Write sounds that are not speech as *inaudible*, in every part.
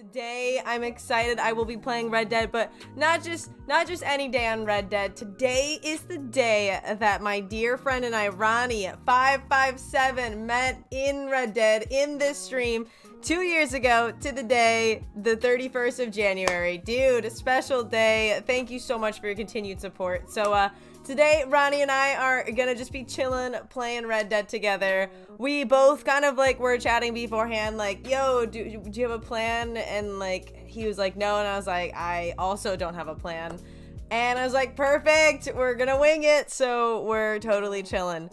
Today I'm excited. I will be playing Red Dead, but not just not just any day on Red Dead. Today is the day that my dear friend and I, Ronnie, 557, met in Red Dead in this stream two years ago to the day, the 31st of January. Dude, a special day. Thank you so much for your continued support. So, uh, Today, Ronnie and I are gonna just be chilling, playing Red Dead together. We both kind of like were chatting beforehand, like, yo, do, do you have a plan? And like, he was like, no. And I was like, I also don't have a plan. And I was like, perfect, we're gonna wing it. So we're totally chilling.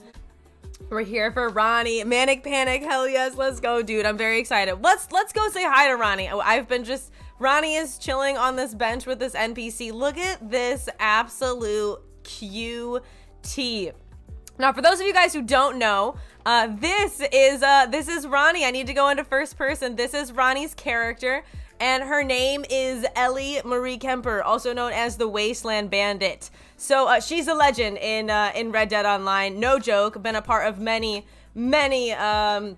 We're here for Ronnie. Manic Panic, hell yes, let's go, dude. I'm very excited. Let's let's go say hi to Ronnie. Oh, I've been just Ronnie is chilling on this bench with this NPC. Look at this absolute QT. Now, for those of you guys who don't know, uh, this is uh, this is Ronnie. I need to go into first person. This is Ronnie's character, and her name is Ellie Marie Kemper, also known as the Wasteland Bandit. So uh, she's a legend in uh, in Red Dead Online. No joke. Been a part of many many um,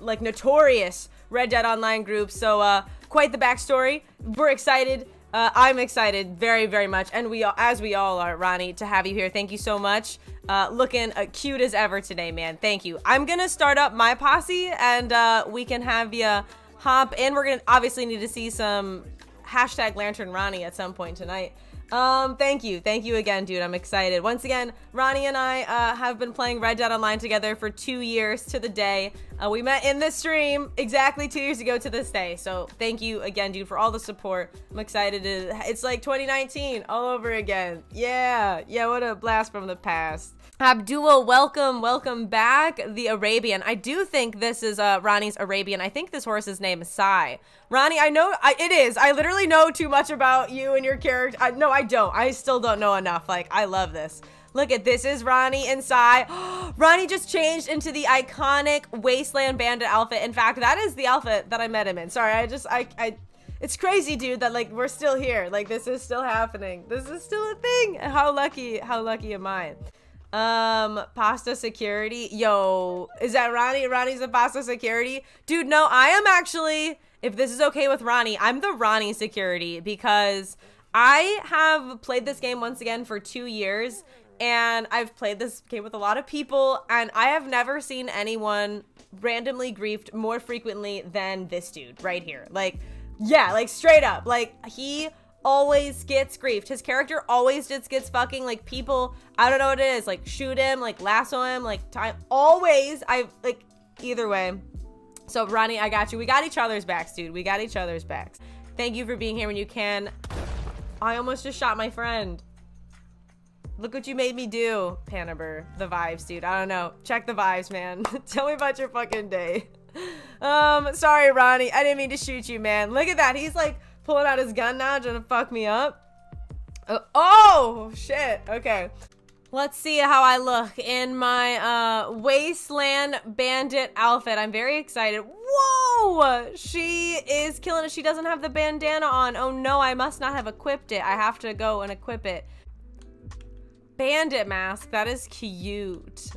like notorious Red Dead Online groups. So uh, quite the backstory. We're excited uh, I'm excited very, very much, and we, all, as we all are, Ronnie, to have you here. Thank you so much. Uh, looking uh, cute as ever today, man. Thank you. I'm gonna start up my posse, and uh, we can have you hop in. We're gonna obviously need to see some hashtag Lantern Ronnie at some point tonight. Um, thank you. Thank you again, dude. I'm excited. Once again, Ronnie and I uh, have been playing Red Dead Online together for two years to the day. Uh, we met in this stream exactly two years ago to this day. So thank you again, dude, for all the support. I'm excited. To, it's like 2019 all over again. Yeah. Yeah, what a blast from the past. Abdul, welcome, welcome back. The Arabian. I do think this is uh, Ronnie's Arabian. I think this horse's name is Sai. Ronnie, I know I, it is. I literally know too much about you and your character. I, no, I don't. I still don't know enough. Like, I love this. Look at this is Ronnie and Sai. *gasps* Ronnie just changed into the iconic Wasteland Bandit outfit. In fact, that is the outfit that I met him in. Sorry, I just, I, I, it's crazy, dude, that like we're still here. Like this is still happening. This is still a thing. How lucky, how lucky am I? Um, pasta security. Yo, is that Ronnie? Ronnie's a pasta security? Dude, no, I am actually, if this is okay with Ronnie, I'm the Ronnie security because I have played this game once again for two years and I've played this game with a lot of people and I have never seen anyone randomly griefed more frequently than this dude right here. Like, yeah, like straight up. Like, he always gets griefed. His character always just gets fucking like people. I don't know what it is. Like shoot him, like lasso him, like time. Always, I like either way. So Ronnie, I got you. We got each other's backs, dude. We got each other's backs. Thank you for being here when you can. I almost just shot my friend. Look what you made me do, Panaber. The vibes, dude. I don't know. Check the vibes, man. *laughs* Tell me about your fucking day. *laughs* Um, sorry, Ronnie. I didn't mean to shoot you, man. Look at that. He's like pulling out his gun now, trying to fuck me up. Oh, oh shit. Okay. Let's see how I look in my uh, Wasteland Bandit outfit. I'm very excited. Whoa! She is killing it. She doesn't have the bandana on. Oh no, I must not have equipped it. I have to go and equip it. Bandit mask. That is cute.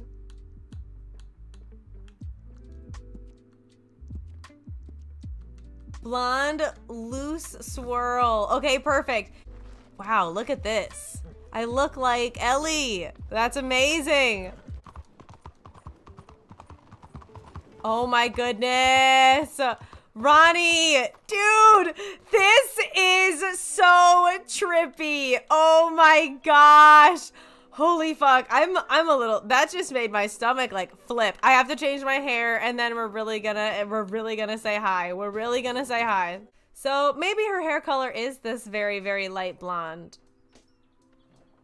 Blonde loose swirl. Okay, perfect. Wow, look at this. I look like Ellie. That's amazing. Oh my goodness. Ronnie, dude, this is so trippy. Oh my gosh. Holy fuck. I'm I'm a little that just made my stomach like flip. I have to change my hair and then we're really gonna we're really gonna say hi. We're really gonna say hi. So maybe her hair color is this very, very light blonde.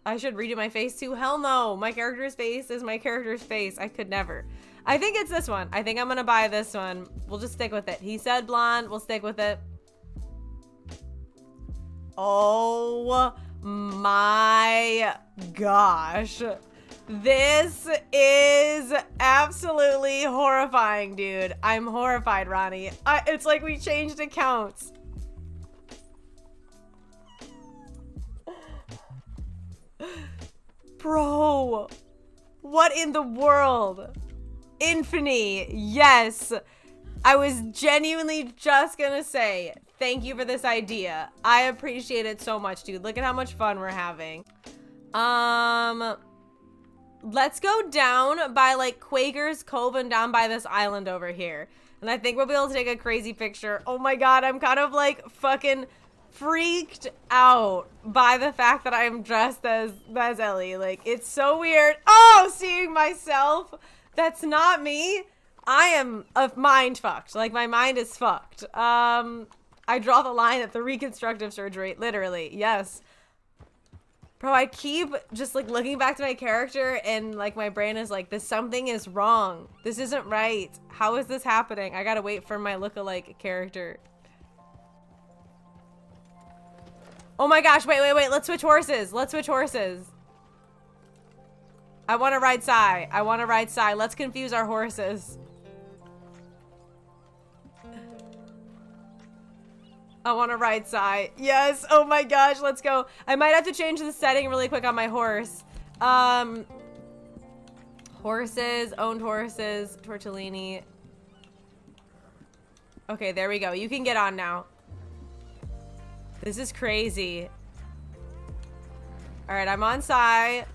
I should redo my face too. Hell no. My character's face is my character's face. I could never. I think it's this one. I think I'm gonna buy this one. We'll just stick with it. He said blonde. We'll stick with it. Oh my gosh. This is absolutely horrifying, dude. I'm horrified, Ronnie. I, it's like we changed accounts. Bro, what in the world? Infinity, yes. I was genuinely just gonna say, Thank you for this idea. I appreciate it so much, dude. Look at how much fun we're having. Um, let's go down by like Quaker's Cove and down by this island over here. And I think we'll be able to take a crazy picture. Oh my god, I'm kind of like fucking freaked out by the fact that I'm dressed as as Ellie. Like it's so weird. Oh, seeing myself. That's not me. I am a mind fucked. Like my mind is fucked. Um I draw the line at the reconstructive surgery, literally. Yes. Bro, I keep just like looking back to my character and like my brain is like, this something is wrong. This isn't right. How is this happening? I gotta wait for my look-alike character. Oh my gosh, wait, wait, wait. Let's switch horses. Let's switch horses. I want to ride Sai. I want to ride Sai. Let's confuse our horses. I want to ride Sai. Yes. Oh my gosh. Let's go. I might have to change the setting really quick on my horse. Um, horses, owned horses, tortellini. Okay, there we go. You can get on now. This is crazy. All right, I'm on Sai.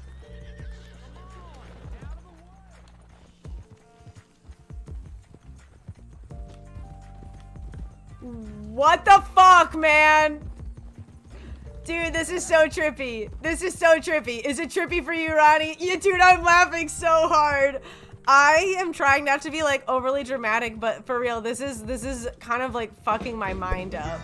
What the fuck, man? Dude, this is so trippy. This is so trippy. Is it trippy for you, Ronnie? Yeah, dude, I'm laughing so hard. I am trying not to be like overly dramatic, but for real, this is this is kind of like fucking my mind up.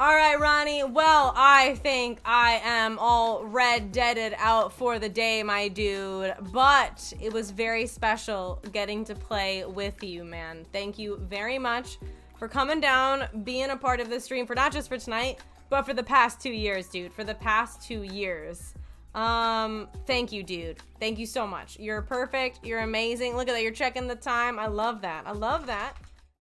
All right, Ronnie. Well, I think I am all red deaded out for the day, my dude. But it was very special getting to play with you, man. Thank you very much for coming down, being a part of this stream for not just for tonight, but for the past two years, dude. For the past two years. Um, thank you, dude. Thank you so much. You're perfect. You're amazing. Look at that. You're checking the time. I love that. I love that.